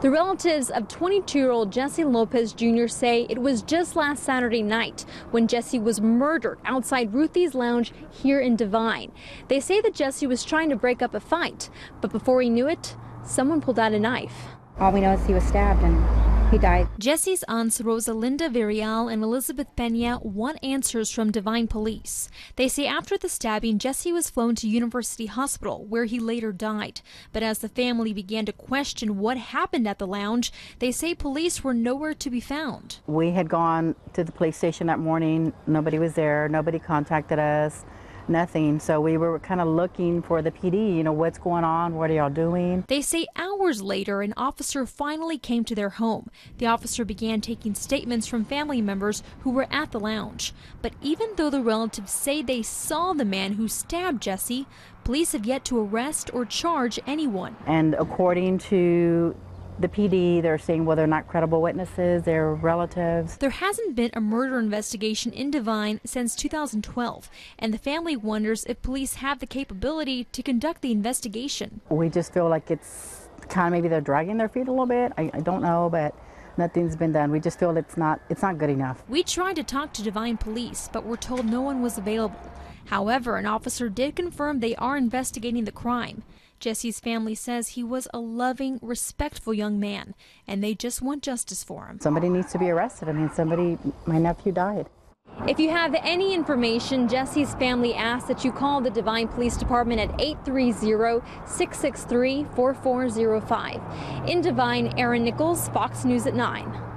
The relatives of 22-year-old Jesse Lopez Jr. say it was just last Saturday night when Jesse was murdered outside Ruthie's Lounge here in Devine. They say that Jesse was trying to break up a fight, but before he knew it, someone pulled out a knife. All we know is he was stabbed and he died. Jesse's aunts Rosalinda Villarreal and Elizabeth Pena want answers from Devine Police. They say after the stabbing, Jesse was flown to University Hospital, where he later died. But as the family began to question what happened at the lounge, they say police were nowhere to be found. We had gone to the police station that morning. Nobody was there. Nobody contacted us nothing. So we were kind of looking for the PD, you know, what's going on? What are y'all doing? They say hours later, an officer finally came to their home. The officer began taking statements from family members who were at the lounge. But even though the relatives say they saw the man who stabbed Jesse, police have yet to arrest or charge anyone. And according to the PD, they're saying, whether they're not credible witnesses, they're relatives. There hasn't been a murder investigation in Devine since 2012, and the family wonders if police have the capability to conduct the investigation. We just feel like it's kind of maybe they're dragging their feet a little bit. I, I don't know, but nothing's been done. We just feel it's not it's not good enough. We tried to talk to Devine Police, but were told no one was available. However, an officer did confirm they are investigating the crime. Jesse's family says he was a loving, respectful young man, and they just want justice for him. Somebody needs to be arrested. I mean, somebody, my nephew died. If you have any information, Jesse's family asks that you call the Devine Police Department at 830-663-4405. In Devine, Erin Nichols, Fox News at 9.